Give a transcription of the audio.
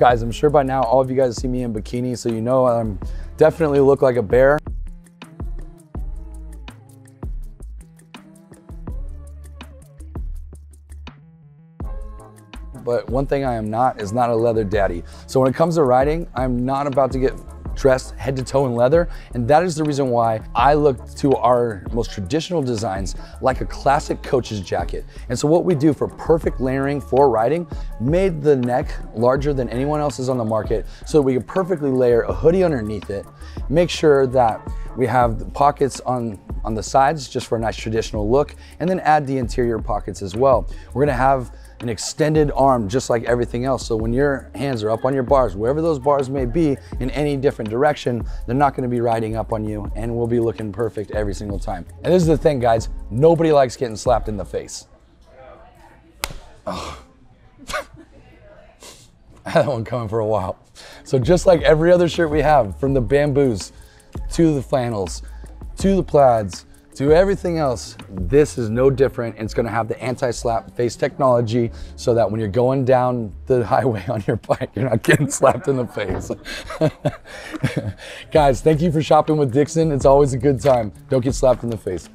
Guys, I'm sure by now all of you guys see me in bikini, so you know I'm definitely look like a bear. But one thing I am not is not a leather daddy. So when it comes to riding, I'm not about to get dressed head to toe in leather. And that is the reason why I look to our most traditional designs like a classic coach's jacket. And so what we do for perfect layering for riding, made the neck larger than anyone else's on the market so we can perfectly layer a hoodie underneath it, make sure that we have pockets on, on the sides just for a nice traditional look, and then add the interior pockets as well. We're gonna have an extended arm just like everything else. So when your hands are up on your bars, wherever those bars may be in any different direction, they're not gonna be riding up on you and we'll be looking perfect every single time. And this is the thing guys, nobody likes getting slapped in the face. Oh. I had that one coming for a while. So just like every other shirt we have, from the bamboos to the flannels, to the plaids, to everything else, this is no different. It's gonna have the anti-slap face technology so that when you're going down the highway on your bike, you're not getting slapped in the face. Guys, thank you for shopping with Dixxon. It's always a good time. Don't get slapped in the face.